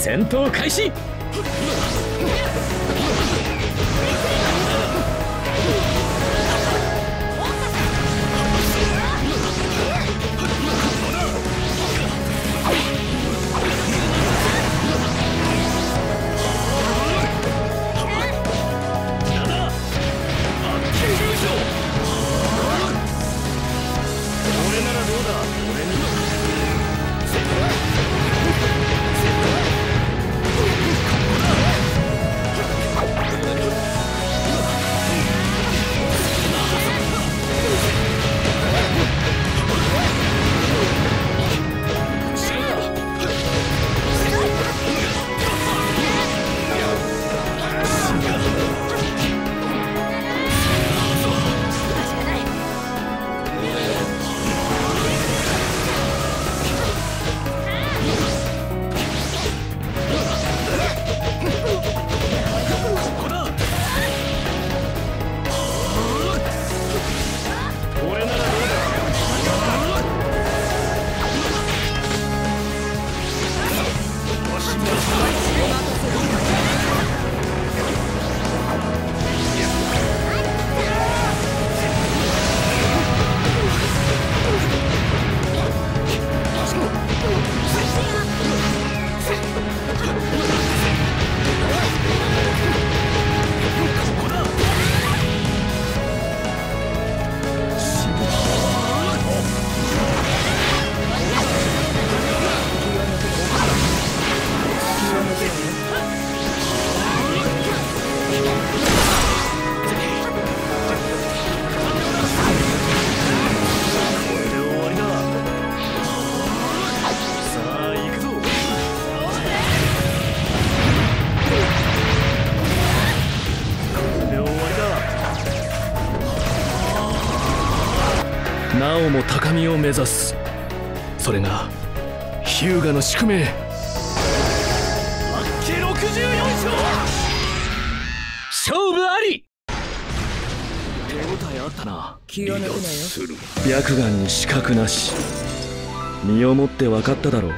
戦闘開始。なおも高みを目指す。それが日向の宿命。八景64勝勝負あり。手応えあったな。気を抜くなよ。白眼に死角なし。身をもって分かっただろう